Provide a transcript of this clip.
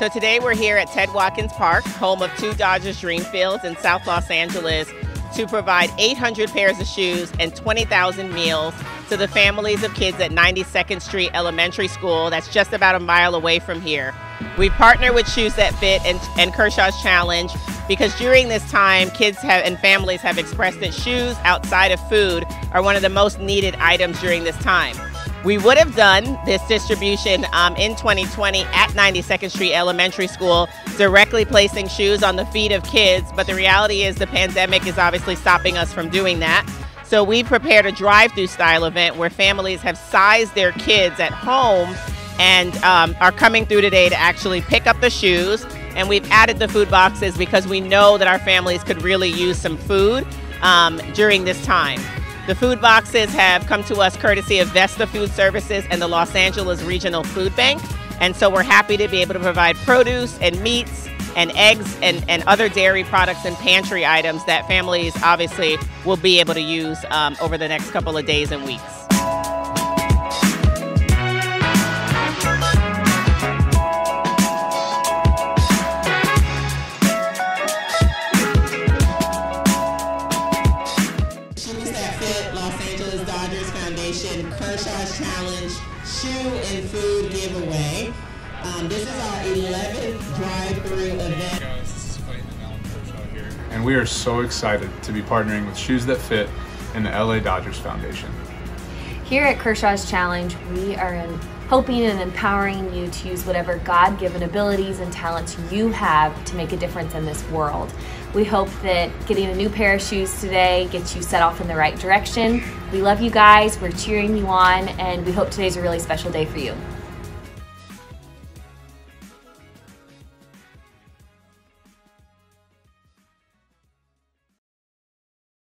So today we're here at Ted Watkins Park, home of two Dodgers dream fields in South Los Angeles, to provide 800 pairs of shoes and 20,000 meals to the families of kids at 92nd Street Elementary School. That's just about a mile away from here. We partner with Shoes That Fit and, and Kershaw's Challenge because during this time, kids have, and families have expressed that shoes outside of food are one of the most needed items during this time. We would have done this distribution um, in 2020 at 92nd Street Elementary School, directly placing shoes on the feet of kids, but the reality is the pandemic is obviously stopping us from doing that. So we prepared a drive-through style event where families have sized their kids at home and um, are coming through today to actually pick up the shoes. And we've added the food boxes because we know that our families could really use some food um, during this time. The food boxes have come to us courtesy of Vesta Food Services and the Los Angeles Regional Food Bank. And so we're happy to be able to provide produce and meats and eggs and, and other dairy products and pantry items that families obviously will be able to use um, over the next couple of days and weeks. Kershaw's Challenge Shoe and Food Giveaway. Um, this is our 11th drive-through event. Guys, this is Clayton and Ellen Kershaw here. and we are so excited to be partnering with Shoes That Fit and the LA Dodgers Foundation. Here at Kershaw's Challenge, we are in hoping and empowering you to use whatever God given abilities and talents you have to make a difference in this world. We hope that getting a new pair of shoes today gets you set off in the right direction. We love you guys, we're cheering you on, and we hope today's a really special day for you.